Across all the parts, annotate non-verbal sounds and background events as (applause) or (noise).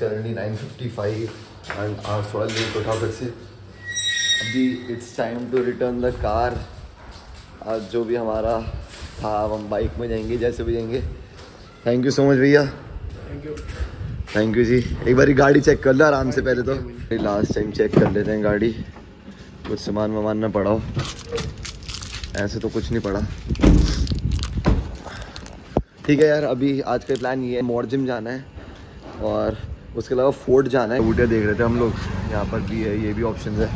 Currently 9:55 and आज थोड़ा late उठा फिर से अभी it's time to return the car आज जो भी हमारा था अब हम बाइक में जाएँगे जैसे भी जाएँगे. थैंक यू सो मच भैया. Thank you ji. एक बार गाड़ी चेक कर लो आराम से पहले तो. लास्ट टाइम चेक कर लेते हैं गाड़ी. कुछ सामान वामान ना पड़ा हो. ऐसे तो कुछ नहीं पड़ा. ठीक है यार अभी आज का प्लान ये है मोर जिम जाना है. और उसके अलावा फोर्ट जाना है। बूटे देख रहे थे हम लोग। यहाँ पर भी है, ये भी ऑप्शन है।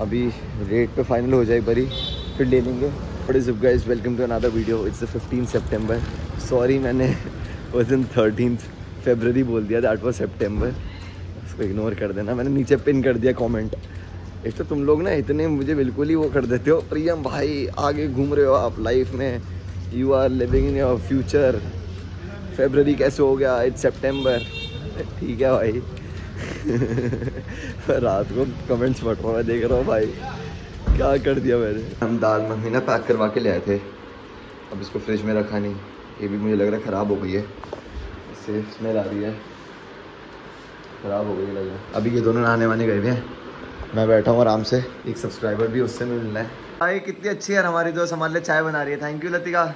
अभी रेट पे फाइनल हो जाए बरी फिर ले लेंगे। But is guys welcome to another video it's fifteen September sorry मैंने (laughs) उस दिन थर्टीन फेबररी बोल दिया दैट वॉज़ सेप्टेम्बर उसको इग्नोर कर देना। मैंने नीचे पिन कर दिया कमेंट एक तो तुम लोग ना इतने मुझे बिल्कुल ही वो कर देते हो। प्रियम भाई, आगे घूम रहे हो आप लाइफ में। You are living in your future February कैसे हो गया? इट्स सेप्टेम्बर ठीक है भाई। (laughs) रात को कमेंट्स पढ़ रहा मैं देख रहा हूँ भाई। क्या कर दिया मैंने? हम दाल मम्मी ना पैक करवा के ले आए थे। अब इसको फ्रिज में रखा नहीं। ये भी मुझे लग रहा है ख़राब हो गई है। इससे स्मेल आ रही है। ख़राब हो गई लग रहा है। अभी ये दोनों नहाने वाने गए हैं। मैं बैठा हूँ आराम से। एक सब्सक्राइबर भी उससे मिलना है। भाई, कितनी अच्छी है हमारी दोस्त। हमारे लिए चाय बना रही है। Thank you Latika.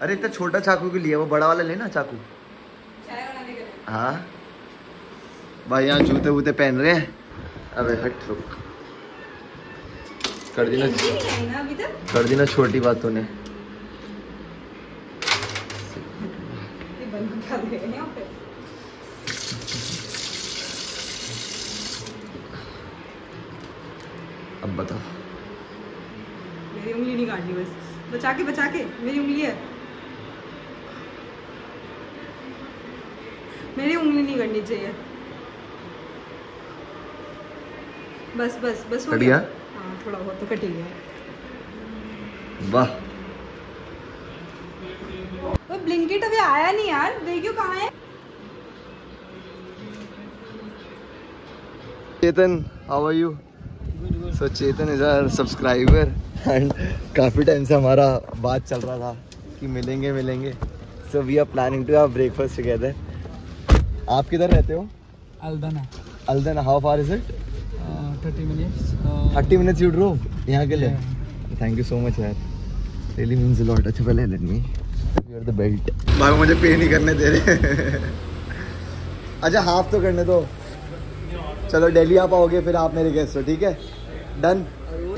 अरे, इतना छोटा चाकू के लिए वो बड़ा वाला लेना चाकू। हाँ? भाई यहाँ जूते वूते पहन रहे हैं? अबे हट रुक। कर दी ना कर दी ना छोटी बात तूने अब बता मेरी उंगली नहीं काटनी बस। बचा के बचा के। मेरी उंगली है। मेरी उंगली नहीं करनी चाहिए। बस बस बस हो गया? हाँ थोड़ा बहुत तो कट ही गया। वाह। वो ब्लिंकिट अभी आया नहीं यार। देखियो कहाँ है। Chetan how are you so Chetan is our subscriber and काफ़ी टाइम से हमारा बात चल रहा था कि मिलेंगे मिलेंगे। So we are planning to have breakfast together आप किधर रहते हो? Aldana. Aldona how far is it 30 minutes. Uh, thirty minutes you drove यहाँ के लिए? थैंक यू सो मच यार. रियली मीन्स लॉट अच्छा पहले let me you are the belt भाई मुझे पे नहीं करने दे रहे अच्छा हाफ़ तो करने दो. चलो दिल्ली आप आओगे फिर आप मेरे गेस्ट हो ठीक है? डन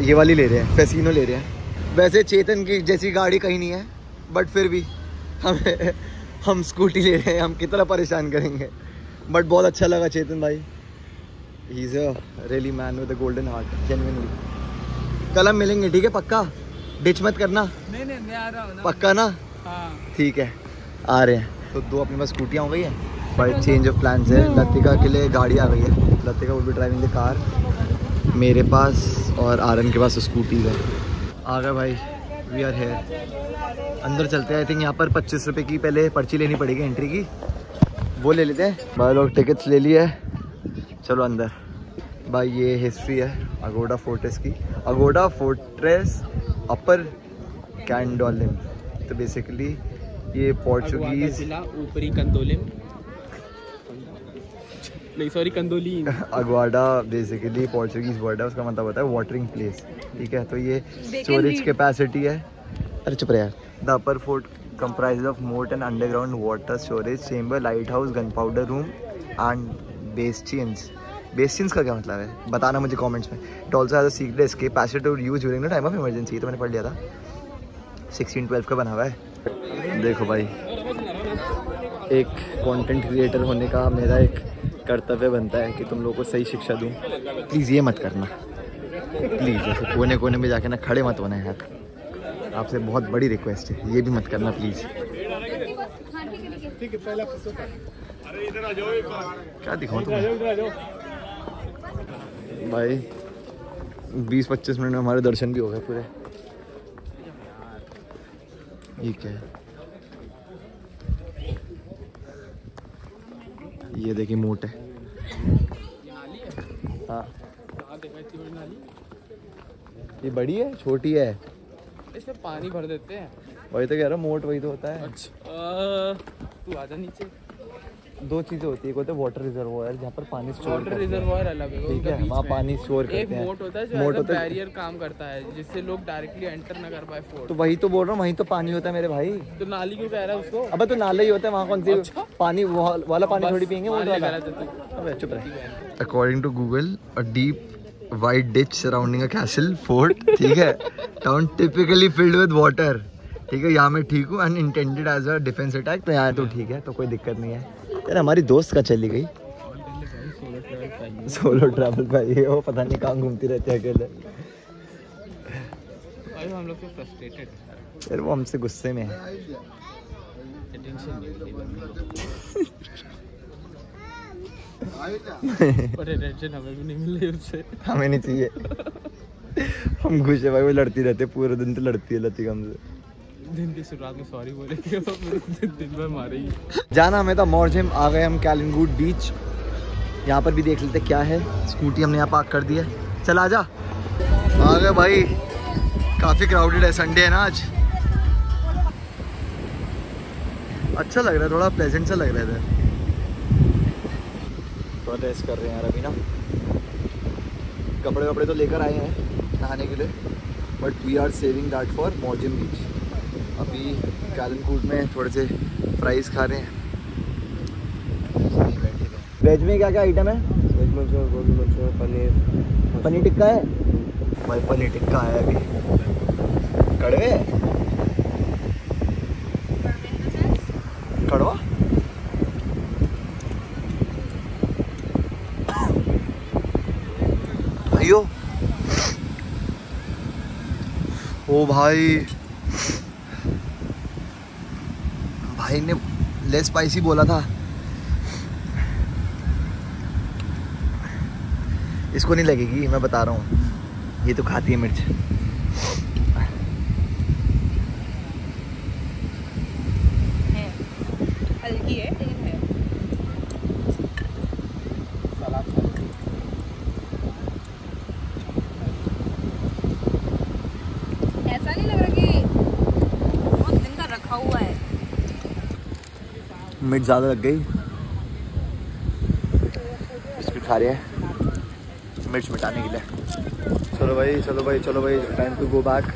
ये वाली ले रहे हैं फेसिनो ले रहे हैं. वैसे चेतन की जैसी गाड़ी कहीं नहीं है बट फिर भी हम हम स्कूटी ले रहे हैं हम कितना परेशान करेंगे। बट बहुत अच्छा लगा चेतन भाई। He is a really man with a golden heart genuinely कल हम मिलेंगे ठीक है? पक्का? डिच मत करना। नहीं नहीं मैं आ रहा हूँ ना। पक्का ना? हाँ। ठीक है आ रहे हैं। तो दो अपने पास स्कूटियाँ हो गई हैं। बाई चेंज ऑफ़ प्लान है। लतिका के लिए गाड़ी आ गई है। Latika will be driving the car मेरे पास और आरन के पास स्कूटी है। आ गए भाई। वी आर हेयर अंदर चलते हैं. आई थिंक यहाँ पर पच्चीस रुपये की पहले पर्ची लेनी पड़ेगी एंट्री की. वो ले लेते हैं. भाई लोग टिकट्स ले लिए. चलो अंदर. भाई ये हिस्ट्री है अगोडा फोर्ट्रेस की. अगोडा फोर्ट्रेस अपर कैंडोलिम तो बेसिकली ये पोर्चुगीज ऊपरी कंदोलिम नहीं sorry Candoli (laughs) Aguada basically Portuguese word है उसका मतलब होता है वाटरिंग प्लेस ठीक है? तो ये स्टोरेज कैपेसिटी है। अरे चुप रहे यार। The upper fort comprises of moat and underground water storage chamber lighthouse gunpowder room and bastions. Bastions का क्या मतलब है? बताना मुझे कमेंट्स में। It also has a secret escape passage to use during the time of emergency तो मैंने पढ़ लिया था। 1612 का बना हुआ है। देखो भाई एक कंटेंट क्रिएटर होने का मेरा एक कर्तव्य बनता है कि तुम लोगों को सही शिक्षा दूँ। प्लीज़ ये मत करना। प्लीज़ ऐसे कोने कोने में जाके ना खड़े मत होना यार। आपसे बहुत बड़ी रिक्वेस्ट है। ये भी मत करना प्लीज़ क्या दिखाऊँ तुम्हें? भाई बीस पच्चीस मिनट में हमारे दर्शन भी हो गए पूरे। ये क्या है? ये देखिए मोट। है। हाँ ये बड़ी है छोटी है? इसमें पानी भर देते हैं। वही तो कह रहा मोट वही तो होता है। अच्छा। तू आजा नीचे। दो चीज़ें होती है। एक होता है वाटर रिजर्वोयर जहाँ पर पानी स्टोर वाटर रिजर्वायर अलग है ठीक है वहाँ पानी स्टोर करते हैं। मोट होता है जो मोट होता है बैरियर काम करता है जिससे लोग डायरेक्टली एंटर ना कर पाए फोर्ट तो वही तो बोल रहा हूँ वहीं तो पानी होता है मेरे भाई। तो नाली क्यों कह रहा है उसको? अबे तो नाला ही होता है वहाँ कौन सी अच्छा। पानी वाला पानी थोड़ी पियेंगे वो वाला। तो। चुप रहे। According to Google a deep white ditch surrounding a castle fort ठीक है town typically filled with water ठीक है यहाँ मैं ठीक हूँ and intended as a defence attack तो यहाँ तो ठीक है तो कोई दिक्कत नहीं है। यार हमारी दोस्त का चली गई? सोलो ट्रैवल पे ये वो पता नहीं कहाँ घूमती रहती है अकेले। हम लोग तो फ्रस्ट्रेटेड यार वो हमसे गुस्से में है। (laughs) हमें भी नहीं मिल रही उससे हमें नहीं चाहिए। हम खुश है भाई वो लड़ती रहती पूरे दिन तो लड़ती है लती हमसे। दिन की शुरुआत में सॉरी बोलेंगे दिन भर मारेगी जाना हमें था मॉर्जिम आ गए हम कैलिंगूड बीच यहाँ पर भी देख लेते क्या है। स्कूटी हमने यहाँ पार्क कर दी है। चल आ जा आ गए भाई। काफ़ी क्राउडेड है संडे है ना आज। अच्छा लग रहा है, थोड़ा प्लेजेंट सा लग रहा है थोड़ा रेस्ट कर रहे हैं यार अभी ना। कपड़े वपड़े तो लेकर आए हैं नहाने के लिए। But we are saving that for Morjim beach अभी कैलनकूट में थोड़े से फ्राइज खा रहे हैं। वेज में क्या क्या आइटम है वेज मंचूरियन गोभी मंचूरियन पनीर। पनीर टिक्का है? भाई पनीर टिक्का है अभी। कड़वे? कड़वा? भाइयों। ओ भाई। भाई ने लेस स्पाइसी बोला था। इसको नहीं लगेगी, मैं बता रहा हूँ। ये तो खाती है मिर्च है हल्की है लेकिन है ऐसा नहीं लग रहा कि बहुत दिन का रखा हुआ है मिर्च ज़्यादा लग गई। बिस्किट खा रहे हैं। मिर्च मिटाने के लिए। चलो भाई चलो भाई चलो भाई time to go back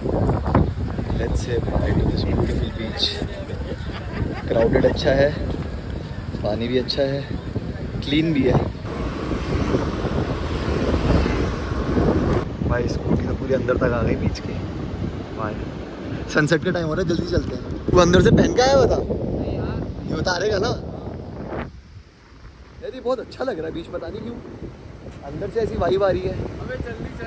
let's say this beautiful beach crowded अच्छा है। पानी भी अच्छा है। क्लीन भी है। भाई, स्कूटी तो पूरी अंदर तक आ गई बीच के। भाई सनसेट का टाइम हो रहा है, जल्दी चलते हैं। तू अंदर से पहन के आया हुआ था? ये उतारेगा ना? यार ये बहुत अच्छा लग रहा है बीच पता नहीं क्यों। अंदर से ऐसी वाइब आ रही है। अबे जल्दी था।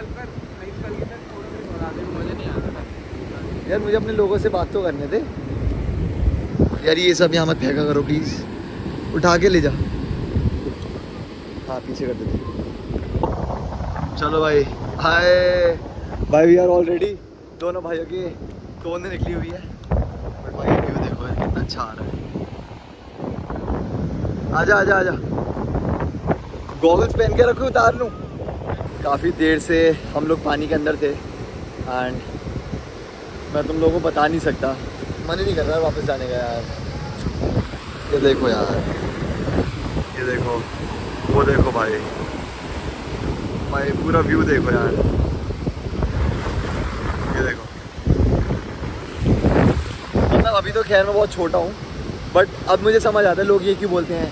यार मुझे अपने लोगों से बात तो करने दे। यार ये सब यहाँ मत फेंका करो प्लीज़ उठा के ले जा। हाँ पीछे कर देते। चलो भाई हाय। भाई वी आर ऑलरेडी दोनों भाइयों की टोन निकली हुई है। बट भाई व्यू देखो यार कितना अच्छा आ रहा है। आजा आजा आजा। गॉगल्स पहन के रखो उतार लूँ। काफ़ी देर से हम लोग पानी के अंदर थे एंड मैं तुम लोगों को बता नहीं सकता। मन ही नहीं कर रहा वापस जाने का यार। ये देखो यार। ये देखो। वो देखो भाई। भाई, पूरा व्यू देखो यार। ये देखो। मतलब अभी तो खैर मैं बहुत छोटा हूँ बट अब मुझे समझ आता है लोग ये क्यों बोलते हैं।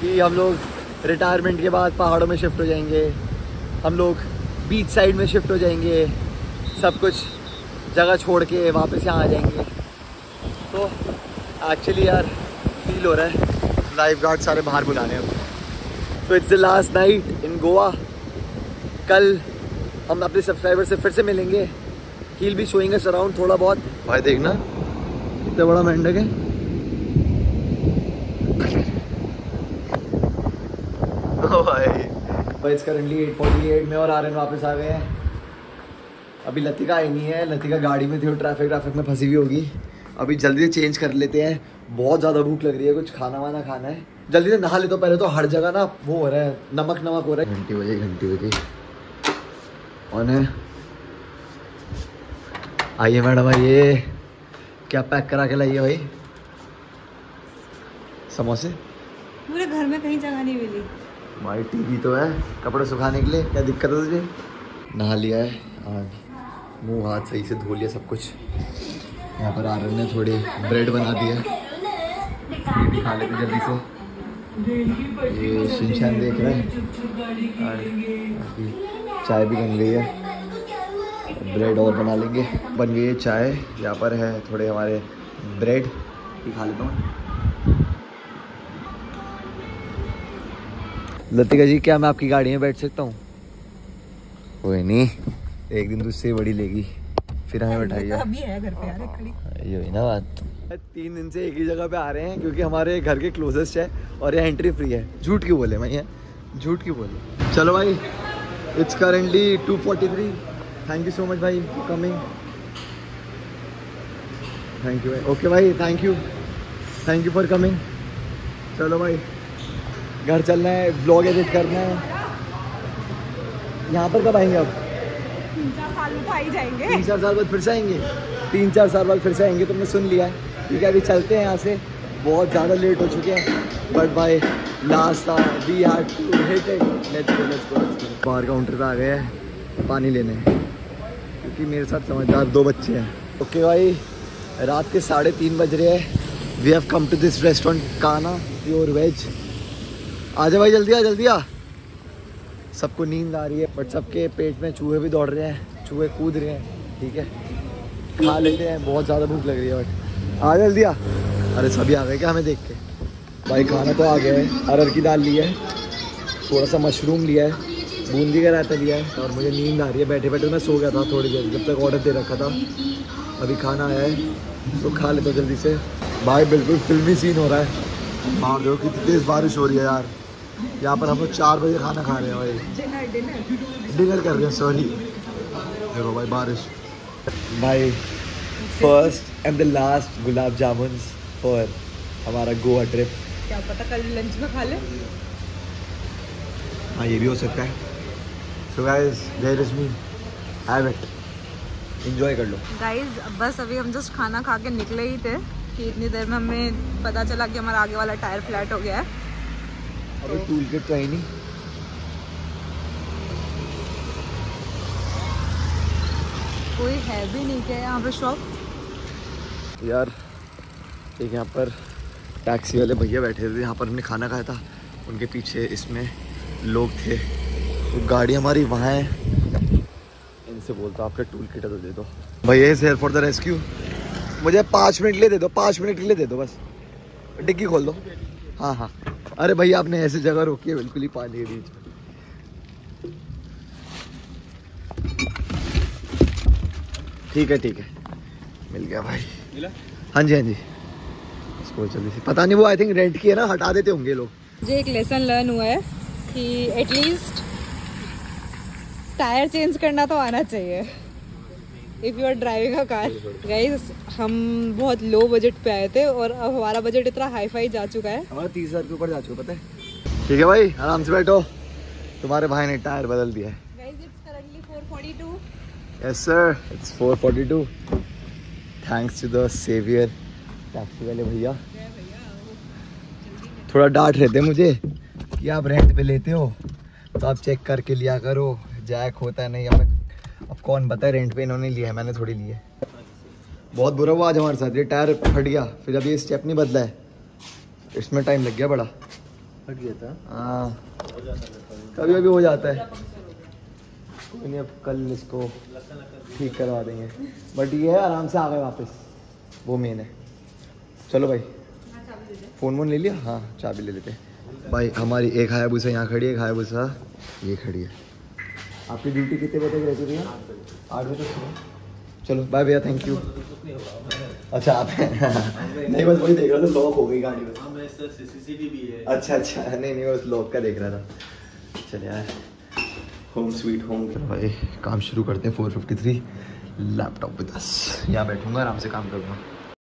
कि हम लोग रिटायरमेंट के बाद पहाड़ों में शिफ्ट हो जाएँगे। हम लोग बीच साइड में शिफ्ट हो जाएँगे। सब कुछ जगह छोड़ के वापस यहाँ आ जाएँगे। तो एक्चुअली यार फील हो रहा है। लाइफ गार्ड सारे बाहर बुलाने अब। तो it's the last night in Goa कल हम अपने सब्सक्राइबर से फिर से मिलेंगे। ही भी शोइंग अस अराउंड थोड़ा बहुत। भाई देखना इतना बड़ा मेंढक है ओ भाई भाई इट्स करंटली 8:48 में और आर्यन वापस आ गए हैं। अभी लतिका आई नहीं है, लतिका गाड़ी में थी और ट्रैफ़िक ट्रैफ़िक में फंसी हुई होगी। अभी जल्दी से चेंज कर लेते हैं। बहुत ज़्यादा भूख लग रही है, कुछ खाना वाना खाना है। जल्दी से नहा ले तो पहले तो हर जगह ना वो हो रहा है, नमक नमक हो रहा है। घंटी बजे घंटी बजे। कौन है आइए मैडम, आइए। क्या पैक करा के लाइए भाई? समोसे? पूरे घर में कहीं जगह नहीं मिली। भाई टीवी तो है, कपड़े सुखाने के लिए, क्या दिक्कत है तुझे? नहा लिया है, और मुँह हाथ सही से धो लिया सब कुछ। यहाँ पर आरन ने थोड़े ब्रेड बना दिया ये भी खा लेते जल्दी से। ये शिनशान देख रहे हैं। चाय भी बन गई है। ब्रेड और बना लेंगे। बन गई है चाय। यहाँ पर है थोड़े हमारे ब्रेड। भी खा लेता हूँ। लतिका जी क्या मैं आपकी गाड़ी में बैठ सकता हूँ? कोई नहीं एक दिन तुझसे बड़ी लेगी। फिर हमें बैठाइए। अभी है घर पे यार एक खड़ी। ये ना बात। तीन दिन से एक ही जगह पे आ रहे हैं क्योंकि हमारे घर के क्लोजेस्ट है और यहाँ एंट्री फ्री है। झूठ क्यों बोले मैं ये झूठ क्यों बोले? चलो भाई it's currently 243 thank you so much भाई फॉर कमिंग थैंक यू भाई। ओके भाई thank you thank you for coming चलो भाई। घर चलना है ब्लॉग एडिट करना है। यहाँ पर कब आएँगे आप? तीन चार साल में तो आ ही जाएँगे। तीन चार साल बाद फिर से आएँगे? तीन चार साल बाद फिर से आएँगे तुमने सुन लिया है। ठीक है अभी चलते हैं यहाँ से। बहुत ज़्यादा लेट हो चुके हैं। बट भाई last we had to hit it let's go let's go बाहर काउंटर पे आ गए हैं पानी लेने। क्योंकि मेरे साथ समझदार दो बच्चे हैं। ओके भाई रात के साढ़े तीन बज रहे हैं। We have come to this restaurant Kana pure veg आ जा भाई, जल्दी आ जल्दी आ। सबको नींद आ रही है बट सबके पेट में चूहे भी दौड़ रहे हैं, चूहे कूद रहे हैं, ठीक है? खा लेते हैं, बहुत ज़्यादा भूख लग रही है बट आ, जल्दी आ। अरे, सभी आ गए क्या हमें देख के? भाई, खाना तो आ गया है, अरहर की दाल ली है, थोड़ा सा मशरूम लिया है, बूंदी का रायता लिया है, और मुझे नींद आ रही है, बैठे बैठे मैं सो गया था थोड़ी देर, जब तक ऑर्डर दे रखा था। अभी खाना आया है तो खा लेते जल्दी से। भाई, बिल्कुल फिल्मी सीन हो रहा है। बाहर देखो कितनी तेज़ बारिश हो रही है यार। यहाँ पर हम लोग चार बजे खाना खा रहे हैं भाई। डिनर कर रहे हैं सॉरी देखो भाई बारिश। भाई first and the last gulab jamun for हमारा गोवा ट्रिप क्या पता कल लंच में खा ले? हाँ ये भी हो सकता है। So guys there is me have it enjoy कर लो। गाइज़ बस अभी हम जस्ट खाना खा के निकले ही थे। कि इतनी देर में हमें पता चला कि हमारा आगे वाला टायर फ्लैट हो गया है। अभी टूल किट तो है नहीं। कोई है भी नहीं क्या यहाँ पे शॉप यार एक यहाँ पर टैक्सी वाले भैया बैठे थे यहाँ पर हमने खाना खाया था। उनके पीछे इसमें लोग थे। तो गाड़ी हमारी वहाँ है। इनसे बोलता आपका टूल किट तो दे दो। भैया is here for the rescue मुझे पाँच मिनट ले दे दो पाँच मिनट के लिए दे दो बस। डिग्गी खोल दो। हाँ हाँ। अरे भैया आपने ऐसी जगह रोकी है बिल्कुल ही पानी के बीच में। ठीक है ठीक है। मिल गया भाई। मिला? हाँ जी हाँ जी। इसको जल्दी से। पता नहीं वो आई थिंक रेंट की है ना हटा देते होंगे लोग। मुझे एक लेसन लर्न हुआ है कि एटलीस्ट टायर चेंज करना तो आना चाहिए। If you are driving a car guys हम बहुत लो बजट पे आए थे और अब हमारा बजट इतना हाई फाई जा चुका है। हमारा तीस हज़ार के ऊपर जा चुका पता है? ठीक है भाई आराम से बैठो। तुम्हारे भाई ने टायर बदल दिया है। Guys it's currently 442 yes sir it's 442 thanks to the saviour taxi वाले भैया। थोड़ा डांट रहे थे मुझे कि आप रेंट पे लेते हो तो आप चेक करके लिया करो। जैक होता है नहीं हमें कौन बताए रेंट पे इन्होंने लिया है मैंने थोड़ी लिया है। बहुत बुरा हुआ आज हमारे साथ ये टायर फट गया फिर अभी स्टेप नहीं बदला है। इसमें टाइम लग गया बड़ा। फट गया था? हाँ। कभी कभी हो जाता है। कोई नहीं अब कल इसको ठीक करवा देंगे। बट ये है आराम से आ गए वापस। वो मेन है। चलो भाई। फ़ोन वोन ले लिया? हाँ चाबी ले लेते हैं। भाई हमारी एक हायाबूसा यहाँ खड़ी है एक हायाबूसा ये खड़ी है। आपकी ड्यूटी कितने बजे तक रहती है भैया? आठ बजे। तक चलो बाय भैया थैंक यू अच्छा आप (laughs) नहीं बस वही देख रहा था लॉक हो गई गाड़ी। में अच्छा अच्छा नहीं नहीं बस लॉक का देख रहा था। चल यार। होम स्वीट होम भाई काम शुरू करते हैं 453 लैपटॉप पे दस यहाँ बैठूँगा आराम से काम करूँगा।